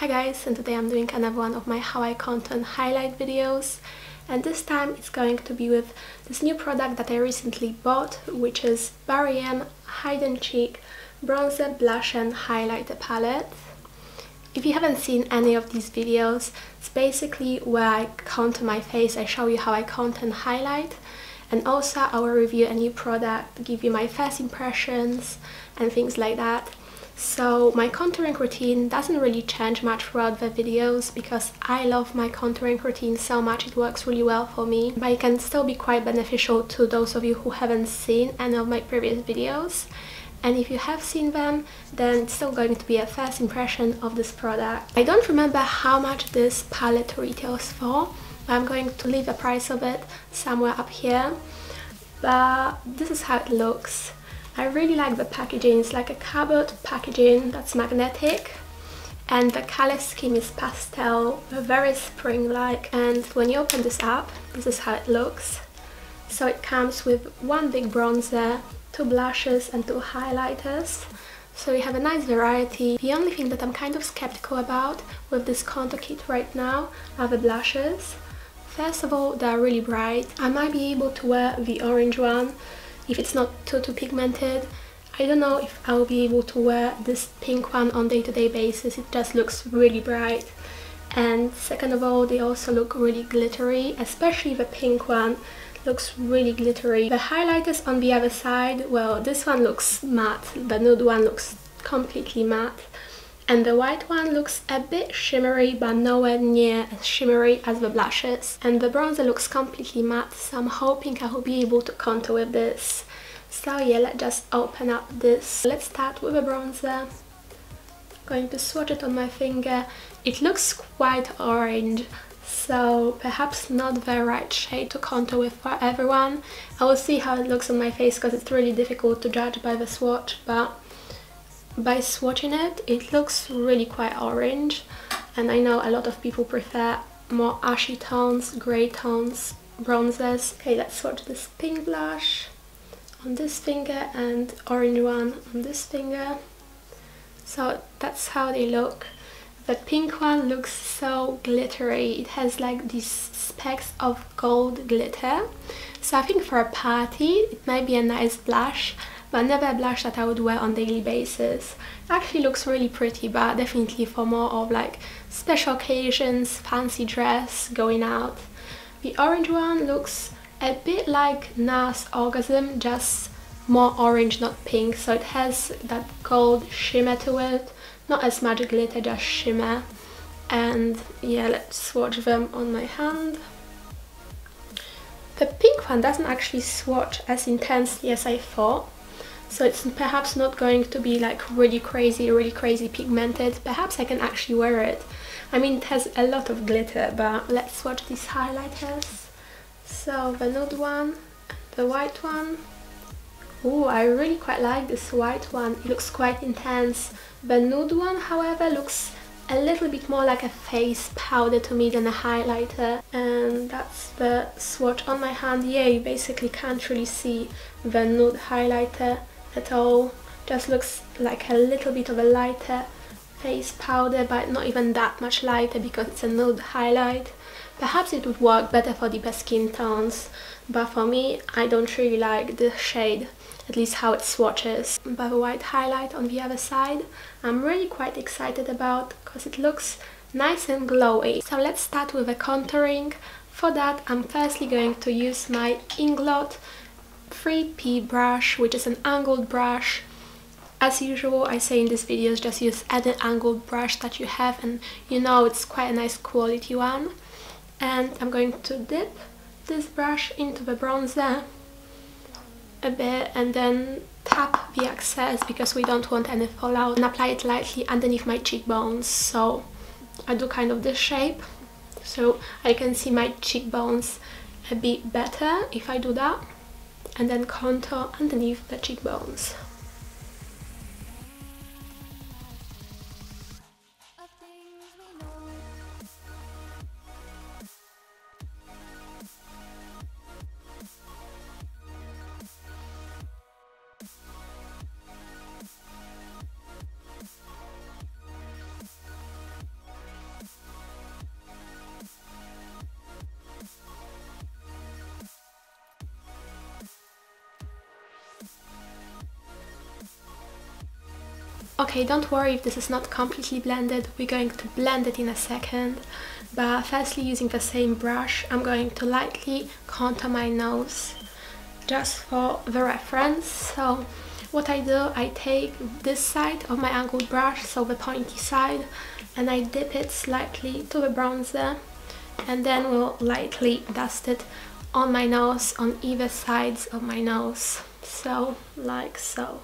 Hi guys, and today I'm doing another one of my how I contour highlight videos and this time it's going to be with this new product that I recently bought which is Barry M Hide and Cheek Bronzer Blush and Highlighter Palette. If you haven't seen any of these videos, it's basically where I contour my face, I show you how I contour and highlight and also I will review a new product, give you my first impressions and things like that. So my contouring routine doesn't really change much throughout the videos because I love my contouring routine so much, it works really well for me. But it can still be quite beneficial to those of you who haven't seen any of my previous videos. And if you have seen them, then it's still going to be a first impression of this product. I don't remember how much this palette retails for, but I'm going to leave the price of it somewhere up here. But this is how it looks. I really like the packaging, it's like a cardboard packaging that's magnetic and the color scheme is pastel, very spring-like and when you open this up, this is how it looks. So it comes with one big bronzer, two blushes and two highlighters. So we have a nice variety. The only thing that I'm kind of skeptical about with this contour kit right now are the blushes. First of all, they're really bright. I might be able to wear the orange one if it's not too, too pigmented. I don't know if I'll be able to wear this pink one on day-to-day -day basis, it just looks really bright. And second of all, they also look really glittery, especially the pink one looks really glittery. The highlighters on the other side, well, this one looks matte, the nude one looks completely matte. And the white one looks a bit shimmery, but nowhere near as shimmery as the blushes. And the bronzer looks completely matte, so I'm hoping I will be able to contour with this. So yeah, let's just open up this. Let's start with the bronzer. Going to swatch it on my finger. It looks quite orange, so perhaps not the right shade to contour with for everyone. I will see how it looks on my face because it's really difficult to judge by the swatch, but by swatching it, it looks really quite orange and I know a lot of people prefer more ashy tones, grey tones, bronzes. Okay, let's swatch this pink blush on this finger and orange one on this finger. So that's how they look. The pink one looks so glittery. It has like these specks of gold glitter. So I think for a party, it might be a nice blush but never blush that I would wear on daily basis. It actually looks really pretty but definitely for more of like special occasions, fancy dress, going out. The orange one looks a bit like NARS Orgasm, just more orange, not pink, so it has that gold shimmer to it, not as much glitter, just shimmer. And yeah, let's swatch them on my hand. The pink one doesn't actually swatch as intensely as I thought so it's perhaps not going to be like really crazy really crazy pigmented perhaps I can actually wear it I mean it has a lot of glitter but let's watch these highlighters so the nude one the white one Oh, I really quite like this white one. It looks quite intense. The nude one, however, looks a little bit more like a face powder to me than a highlighter. And that's the swatch on my hand. Yeah, you basically can't really see the nude highlighter at all. Just looks like a little bit of a lighter face powder, but not even that much lighter because it's a nude highlight. Perhaps it would work better for deeper skin tones, but for me, I don't really like the shade, at least how it swatches. But the white highlight on the other side, I'm really quite excited about because it looks nice and glowy. So let's start with the contouring. For that, I'm firstly going to use my Inglot 3P brush, which is an angled brush. As usual, I say in these videos, just use any angled brush that you have and you know it's quite a nice quality one. And I'm going to dip this brush into the bronzer a bit and then tap the excess because we don't want any fallout and apply it lightly underneath my cheekbones. So I do kind of this shape so I can see my cheekbones a bit better if I do that and then contour underneath the cheekbones. Okay, don't worry if this is not completely blended, we're going to blend it in a second. But firstly, using the same brush, I'm going to lightly contour my nose just for the reference. So what I do, I take this side of my angled brush, so the pointy side, and I dip it slightly to the bronzer and then we'll lightly dust it on my nose, on either sides of my nose. So, like so.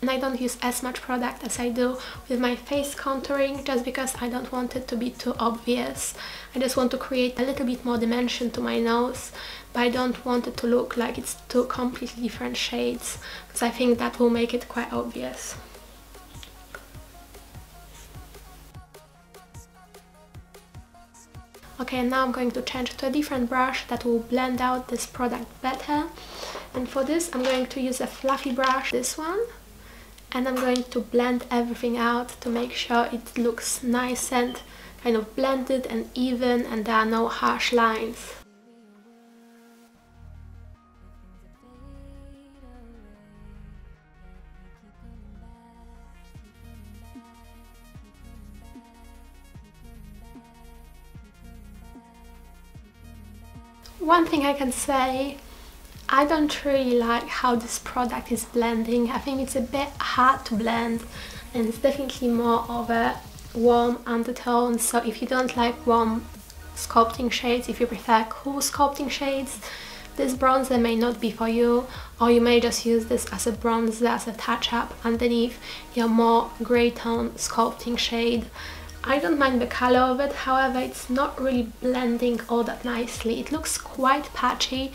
And I don't use as much product as I do with my face contouring just because I don't want it to be too obvious. I just want to create a little bit more dimension to my nose but I don't want it to look like it's two completely different shades because I think that will make it quite obvious. Okay, now I'm going to change to a different brush that will blend out this product better. And for this, I'm going to use a fluffy brush, this one and I'm going to blend everything out to make sure it looks nice and kind of blended and even and there are no harsh lines. One thing I can say I don't really like how this product is blending. I think it's a bit hard to blend and it's definitely more of a warm undertone. So if you don't like warm sculpting shades, if you prefer cool sculpting shades, this bronzer may not be for you or you may just use this as a bronzer, as a touch-up underneath your more grey tone sculpting shade. I don't mind the colour of it, however it's not really blending all that nicely. It looks quite patchy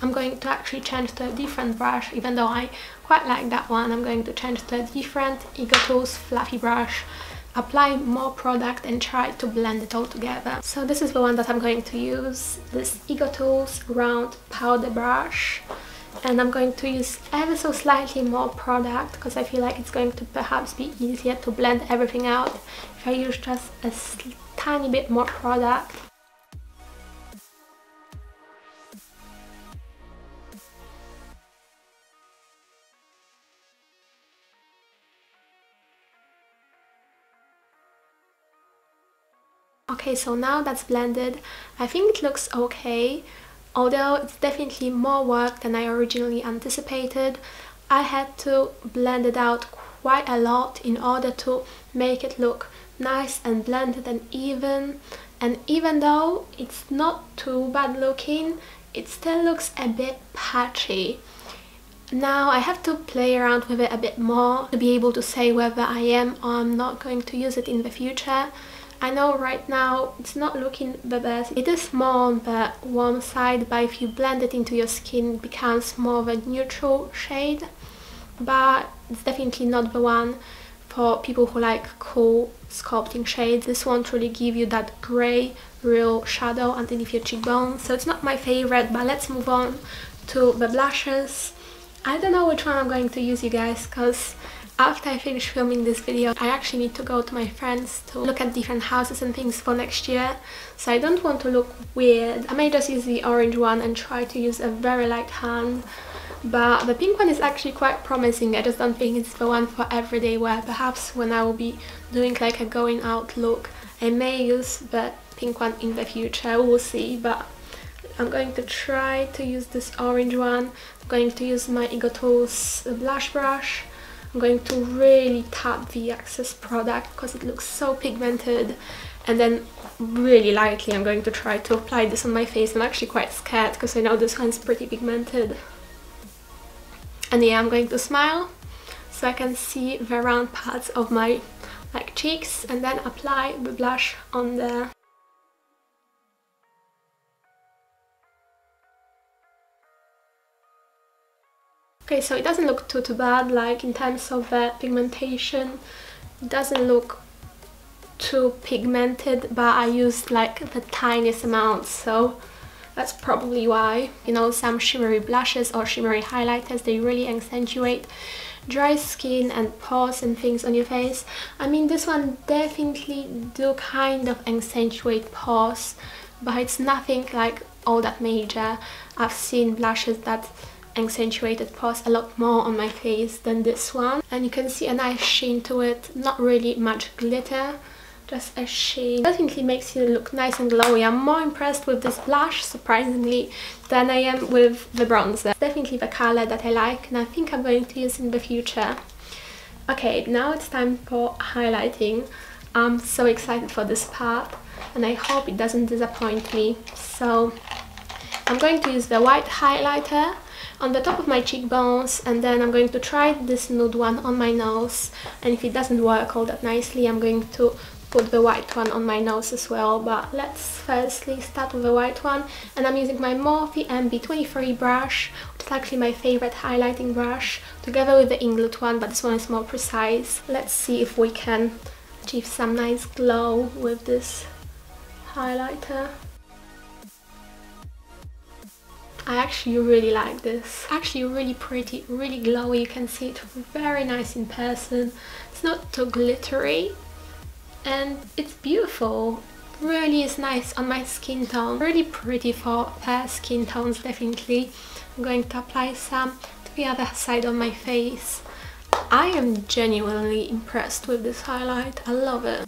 I'm going to actually change to a different brush even though I quite like that one I'm going to change to a different EcoTools fluffy brush apply more product and try to blend it all together. So this is the one that I'm going to use, this EcoTools round powder brush and I'm going to use ever so slightly more product because I feel like it's going to perhaps be easier to blend everything out if I use just a tiny bit more product. Okay, so now that's blended, I think it looks okay, although it's definitely more work than I originally anticipated. I had to blend it out quite a lot in order to make it look nice and blended and even. And even though it's not too bad looking, it still looks a bit patchy. Now I have to play around with it a bit more to be able to say whether I am or I'm not going to use it in the future. I know right now it's not looking the best. It is more on the warm side, but if you blend it into your skin, it becomes more of a neutral shade. But it's definitely not the one for people who like cool sculpting shades. This won't really give you that grey real shadow underneath your cheekbone. So it's not my favorite, but let's move on to the blushes. I don't know which one I'm going to use, you guys, because after I finish filming this video, I actually need to go to my friends to look at different houses and things for next year. So I don't want to look weird. I may just use the orange one and try to use a very light hand. But the pink one is actually quite promising. I just don't think it's the one for everyday wear. Perhaps when I will be doing like a going out look, I may use the pink one in the future. We'll see. But I'm going to try to use this orange one. I'm going to use my EcoTools uh, blush brush I'm going to really tap the excess product because it looks so pigmented and then really lightly I'm going to try to apply this on my face. I'm actually quite scared because I know this one's pretty pigmented. And yeah, I'm going to smile so I can see the round parts of my like cheeks and then apply the blush on there. Okay, so it doesn't look too, too bad, like in terms of uh, pigmentation, it doesn't look too pigmented, but I used like the tiniest amount, so that's probably why. You know, some shimmery blushes or shimmery highlighters, they really accentuate dry skin and pores and things on your face. I mean, this one definitely do kind of accentuate pores, but it's nothing like all that major. I've seen blushes that accentuated pores a lot more on my face than this one. And you can see a nice sheen to it. Not really much glitter just a sheen. Definitely makes you look nice and glowy. I'm more impressed with this blush surprisingly than i am with the bronzer. Definitely the color that i like and i think i'm going to use in the future. Okay now it's time for highlighting. I'm so excited for this part and i hope it doesn't disappoint me. So i'm going to use the white highlighter on the top of my cheekbones and then I'm going to try this nude one on my nose. And if it doesn't work all that nicely I'm going to put the white one on my nose as well. But let's firstly start with the white one. And I'm using my Morphe MB23 brush which is actually my favorite highlighting brush together with the Inglot one but this one is more precise. Let's see if we can achieve some nice glow with this highlighter I actually really like this. Actually really pretty, really glowy. You can see it very nice in person. It's not too glittery and it's beautiful. Really is nice on my skin tone. Really pretty for fair skin tones, definitely. I'm going to apply some to the other side of my face. I am genuinely impressed with this highlight. I love it.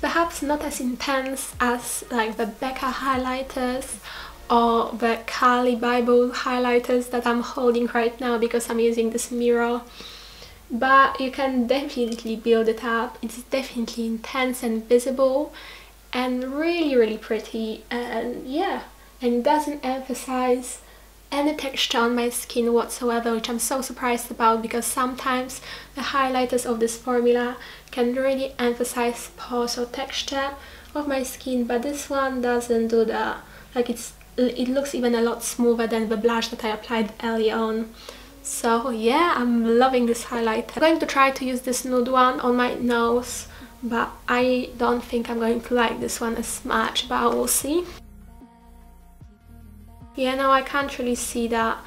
Perhaps not as intense as like the Becca highlighters or the Kali Bible highlighters that I'm holding right now because I'm using this mirror. But you can definitely build it up. It's definitely intense and visible and really really pretty. And yeah and doesn't emphasize any texture on my skin whatsoever which I'm so surprised about because sometimes the highlighters of this formula can really emphasize pores or texture of my skin but this one doesn't do that like it's it looks even a lot smoother than the blush that I applied early on. So yeah I'm loving this highlighter. I'm going to try to use this nude one on my nose but I don't think I'm going to like this one as much but we'll see yeah, now I can't really see that.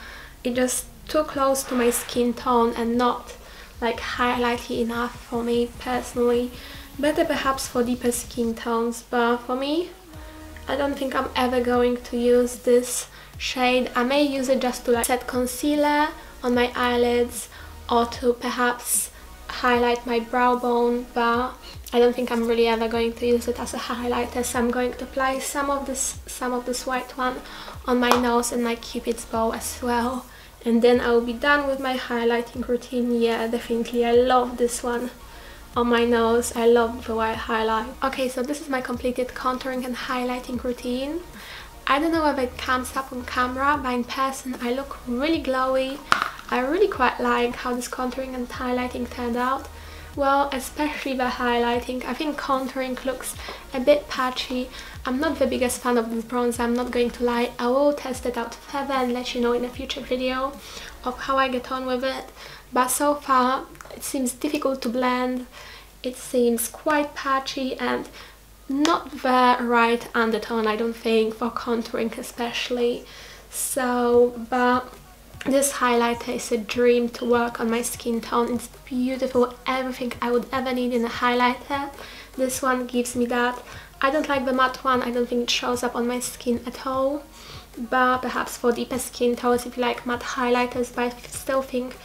It just too close to my skin tone and not like highlighty enough for me personally. Better perhaps for deeper skin tones, but for me, I don't think I'm ever going to use this shade. I may use it just to like set concealer on my eyelids or to perhaps highlight my brow bone, but I don't think I'm really ever going to use it as a highlighter, so I'm going to apply some of this some of this white one on my nose and my cupid's bow as well. And then I will be done with my highlighting routine. Yeah, definitely, I love this one on my nose. I love the white highlight. Okay, so this is my completed contouring and highlighting routine. I don't know if it comes up on camera, but in person I look really glowy. I really quite like how this contouring and highlighting turned out. Well, especially the highlighting. I think contouring looks a bit patchy. I'm not the biggest fan of this bronzer, I'm not going to lie. I will test it out further and let you know in a future video of how I get on with it. But so far, it seems difficult to blend. It seems quite patchy and not the right undertone, I don't think, for contouring especially. So, but this highlighter is a dream to work on my skin tone. It's beautiful, everything I would ever need in a highlighter. This one gives me that. I don't like the matte one, I don't think it shows up on my skin at all. But perhaps for deeper skin tones, if you like matte highlighters, but I still think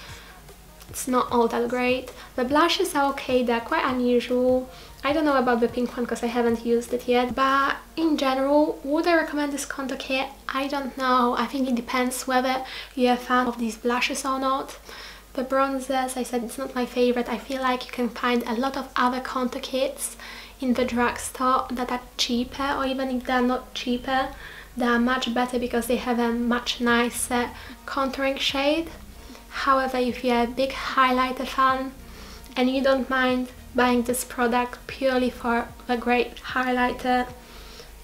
it's not all that great. The blushes are okay, they're quite unusual. I don't know about the pink one because I haven't used it yet, but in general, would I recommend this contour kit? I don't know. I think it depends whether you're a fan of these blushes or not. The bronzers, I said it's not my favorite. I feel like you can find a lot of other contour kits in the drugstore that are cheaper or even if they're not cheaper, they are much better because they have a much nicer contouring shade. However, if you're a big highlighter fan and you don't mind buying this product purely for a great highlighter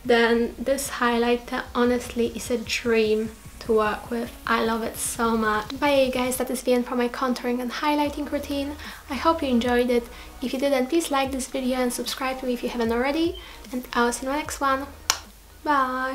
then this highlighter honestly is a dream to work with. I love it so much. But yeah guys, that is the end for my contouring and highlighting routine. I hope you enjoyed it. If you did then please like this video and subscribe to me if you haven't already. And I'll see you in the next one. Bye!